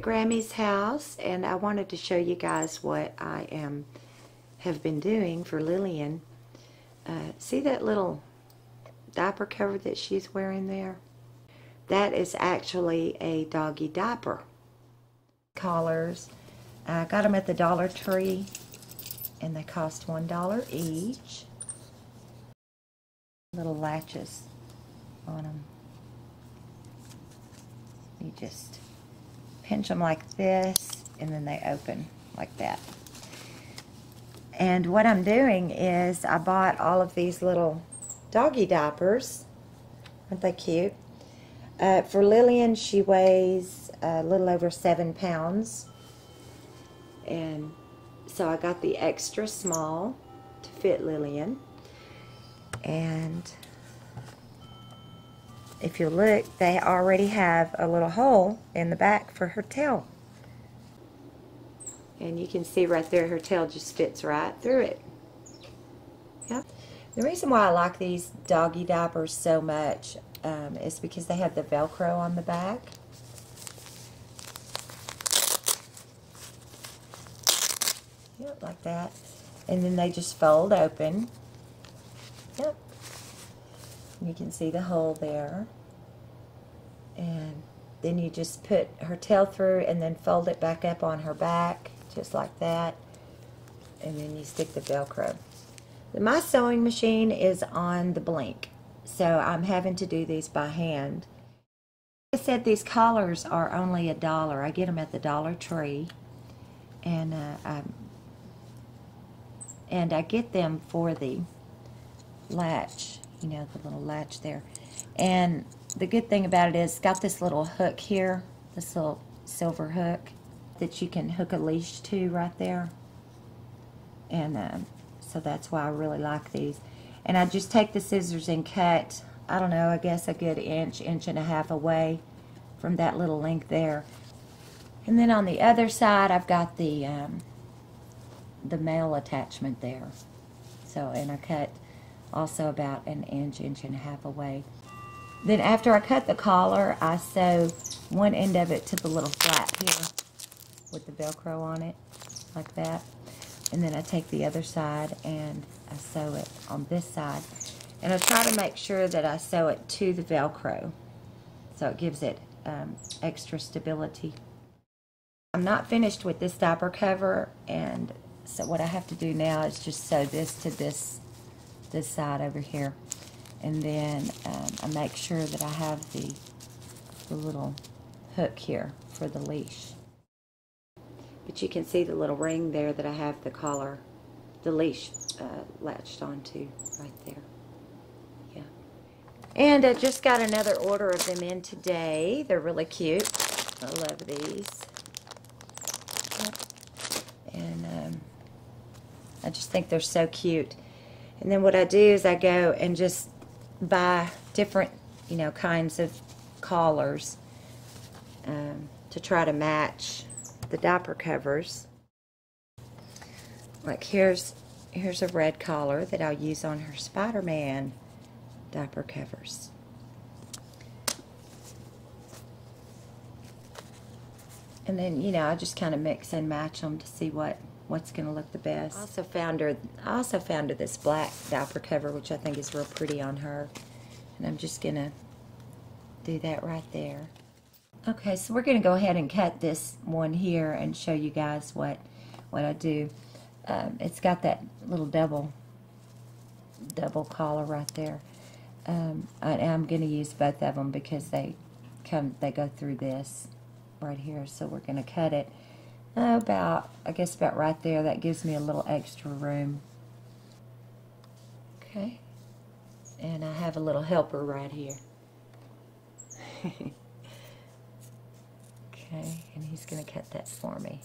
at Grammy's house and I wanted to show you guys what I am have been doing for Lillian. Uh, see that little diaper cover that she's wearing there? That is actually a doggy diaper. Collars. I got them at the Dollar Tree and they cost $1 each. Little latches on them. You just pinch them like this and then they open like that. And what I'm doing is I bought all of these little doggy diapers. Aren't they cute? Uh, for Lillian, she weighs a little over seven pounds. And so I got the extra small to fit Lillian. And if you look, they already have a little hole in the back for her tail. And you can see right there, her tail just fits right through it. Yep. The reason why I like these doggy diapers so much um, is because they have the Velcro on the back. Yep, like that. And then they just fold open. You can see the hole there. And then you just put her tail through and then fold it back up on her back, just like that. And then you stick the Velcro. My sewing machine is on the blink, so I'm having to do these by hand. I said these collars are only a dollar. I get them at the Dollar Tree, and uh, I, and I get them for the latch, you know, the little latch there. And the good thing about it is it's got this little hook here, this little silver hook that you can hook a leash to right there. And um, so that's why I really like these. And I just take the scissors and cut, I don't know, I guess a good inch, inch and a half away from that little length there. And then on the other side, I've got the um, the male attachment there. So, and I cut also about an inch, inch and a half away. Then after I cut the collar, I sew one end of it to the little flap here with the Velcro on it, like that. And then I take the other side and I sew it on this side. And I try to make sure that I sew it to the Velcro so it gives it um, extra stability. I'm not finished with this diaper cover and so what I have to do now is just sew this to this this side over here and then um, I make sure that I have the, the little hook here for the leash. But you can see the little ring there that I have the collar, the leash uh, latched onto right there. Yeah. And I just got another order of them in today. They're really cute. I love these. Yep. And um, I just think they're so cute. And then what I do is I go and just buy different, you know, kinds of collars um, to try to match the diaper covers. Like here's here's a red collar that I'll use on her Spider-Man diaper covers. And then, you know, I just kind of mix and match them to see what what's going to look the best. I also found her I also found her this black diaper cover which I think is real pretty on her. And I'm just going to do that right there. Okay, so we're going to go ahead and cut this one here and show you guys what what I do. Um, it's got that little double double collar right there. Um, I, I'm going to use both of them because they come they go through this right here. So we're going to cut it Uh, about, I guess about right there. That gives me a little extra room. Okay. And I have a little helper right here. okay, and he's going to cut that for me.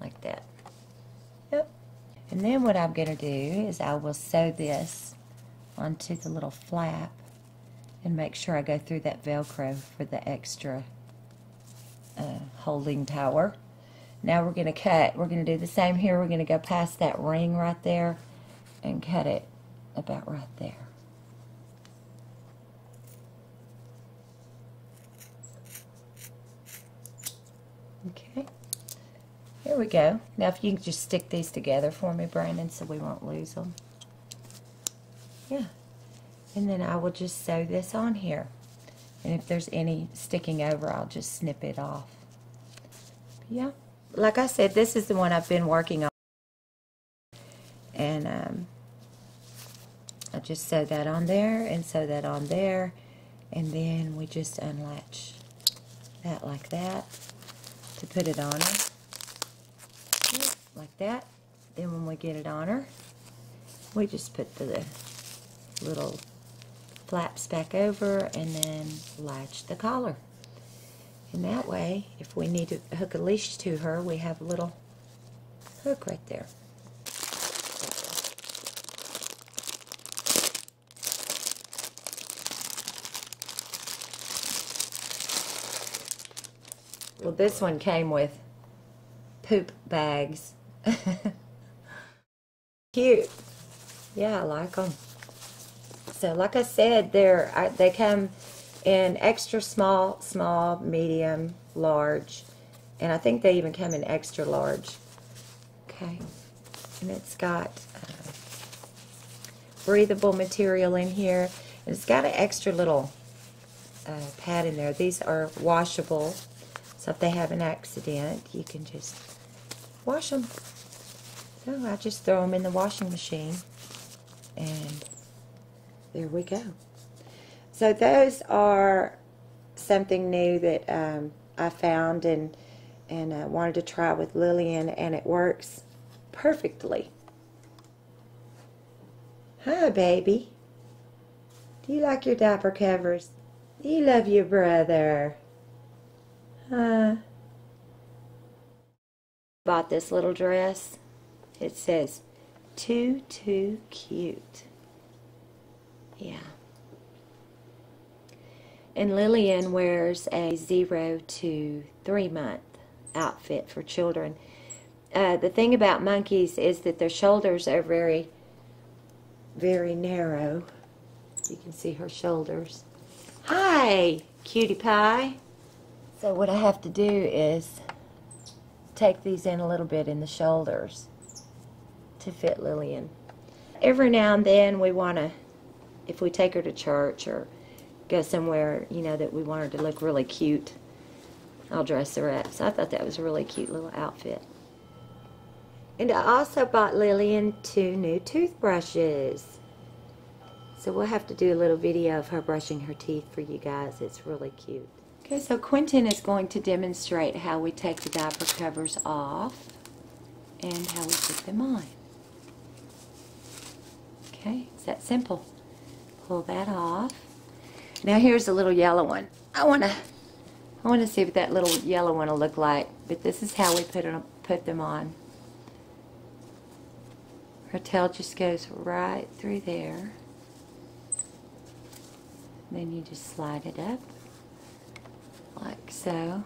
Like that. Yep. And then what I'm going to do is I will sew this onto the little flap and make sure I go through that Velcro for the extra uh, holding tower. Now we're going to cut. We're going to do the same here. We're going to go past that ring right there and cut it about right there. Okay. Here we go. Now if you can just stick these together for me, Brandon, so we won't lose them. Yeah. And then I will just sew this on here. And if there's any sticking over, I'll just snip it off. Yeah. Like I said, this is the one I've been working on. And um, I just sew that on there and sew that on there. And then we just unlatch that like that to put it on her. Like that. Then when we get it on her, we just put the little flaps back over and then latch the collar. And that way, if we need to hook a leash to her, we have a little hook right there. Well, this one came with poop bags. Cute. Yeah, I like them. So, like I said, they're I, they come in extra small, small, medium, large, and I think they even come in extra large. Okay, and it's got uh, breathable material in here, and it's got an extra little uh, pad in there. These are washable, so if they have an accident, you can just wash them. So I just throw them in the washing machine, and there we go. So those are something new that um, I found and and uh, wanted to try with Lillian, and it works perfectly. Hi, baby. Do you like your diaper covers? You love your brother? Huh? Bought this little dress. It says, too, too cute. Yeah. And Lillian wears a zero to three month outfit for children. Uh, the thing about monkeys is that their shoulders are very, very narrow. You can see her shoulders. Hi, cutie pie. So what I have to do is take these in a little bit in the shoulders to fit Lillian. Every now and then we want to, if we take her to church or go somewhere, you know, that we want her to look really cute, I'll dress her up. So I thought that was a really cute little outfit. And I also bought Lillian two new toothbrushes. So we'll have to do a little video of her brushing her teeth for you guys. It's really cute. Okay, so Quentin is going to demonstrate how we take the diaper covers off and how we put them on. Okay, it's that simple. Pull that off. Now here's a little yellow one. I want to I want to see what that little yellow one will look like, but this is how we put them, put them on. Her tail just goes right through there. Then you just slide it up like so.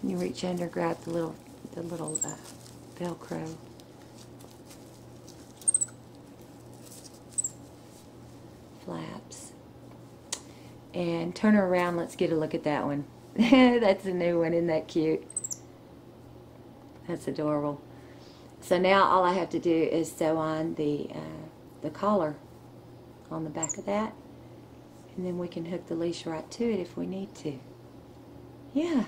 And you reach under, grab the little the little uh, Velcro. Flaps. And turn her around. Let's get a look at that one. That's a new one. Isn't that cute? That's adorable. So now all I have to do is sew on the, uh, the collar on the back of that. And then we can hook the leash right to it if we need to. Yeah.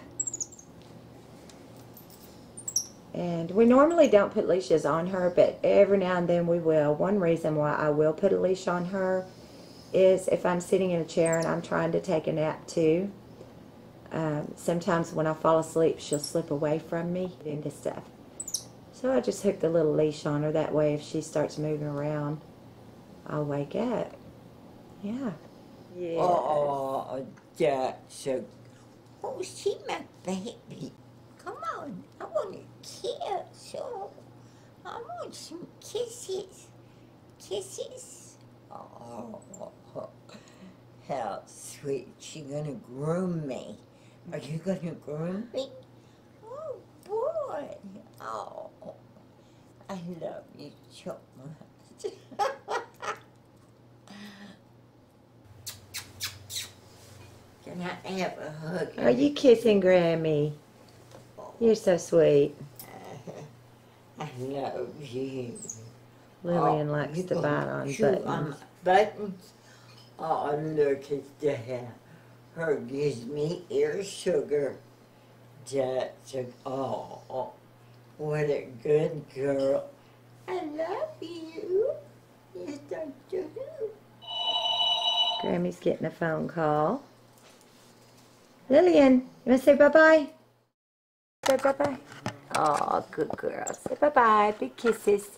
And we normally don't put leashes on her, but every now and then we will. One reason why I will put a leash on her is if I'm sitting in a chair and I'm trying to take a nap too. Um, sometimes when I fall asleep, she'll slip away from me into stuff. So I just hook the little leash on her. That way, if she starts moving around, I'll wake up. Yeah. Yeah. Oh, that's so. Oh, she my baby. Come on, I want to kiss. Oh, I want some kisses. Kisses. Oh, how sweet. She gonna groom me. Are you gonna groom me? Oh boy. Oh, I love you so much. Can I have a hug? Are you kissing Grammy? You're so sweet. I love you. Lillian Oh, likes to bite on buttons. on buttons. Oh, look at that. Her gives me ear sugar. That's a, oh, oh, what a good girl. I love you. Yes, I do. Grammy's getting a phone call. Lillian, you want to say bye-bye? Say bye-bye. Oh, good girl. Say bye-bye. Big kisses.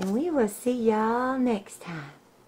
And we will see y'all next time.